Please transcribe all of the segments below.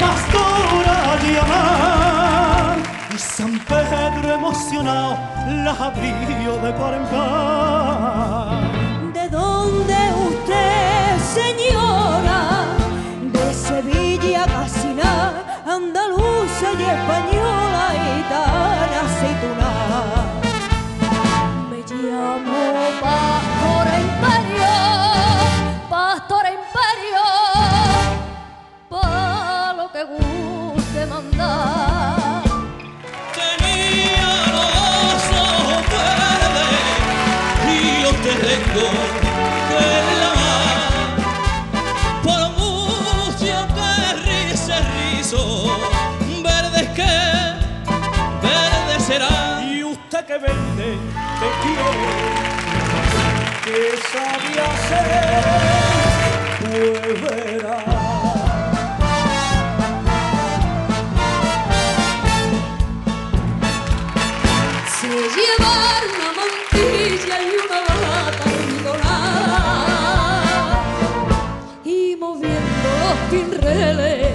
pastora de amar. Y San Pedro emocionado las abrió de par en par. que vende, te quiero. Que sabía ser, volverá. Pues llevar una mantilla y una bata donar y moviendo los pinreles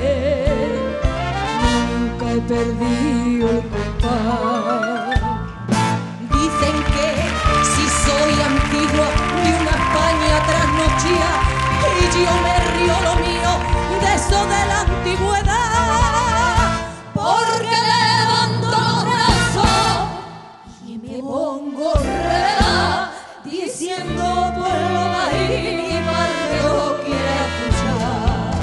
nunca he perdido el compás que pongo reda, diciendo por lo ahí quiere escuchar.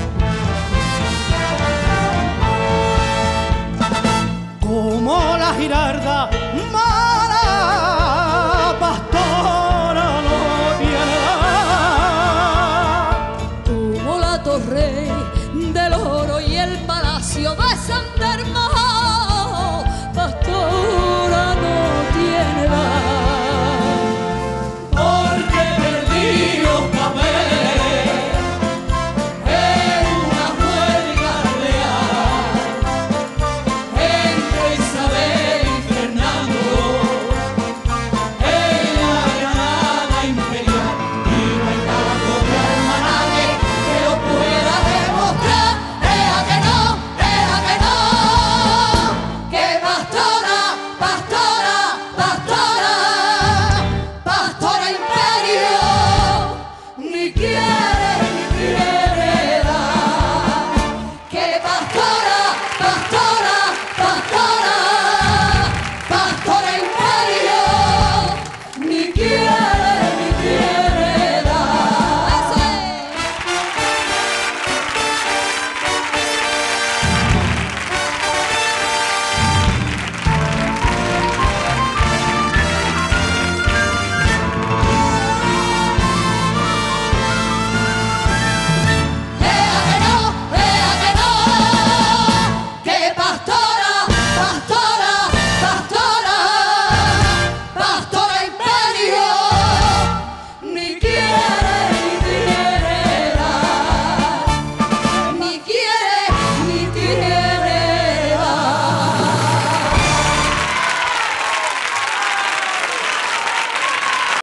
Como la girarda mala, pastora no tiene. Como la torre del oro y el palacio de San Dermón.